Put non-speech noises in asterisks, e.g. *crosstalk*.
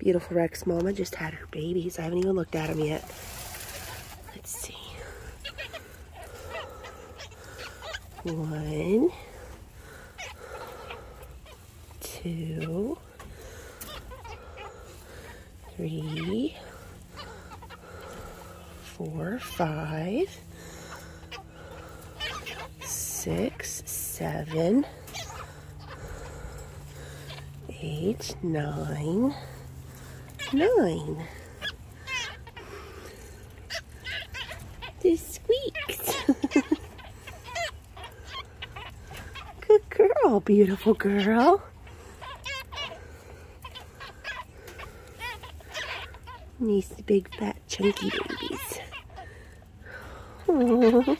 Beautiful Rex Mama just had her babies. I haven't even looked at them yet. Let's see. One, two, three, four, five, six, seven, eight, nine, nine. They squeaked. *laughs* Good girl, beautiful girl. These big, fat, chunky babies. *laughs* Aww.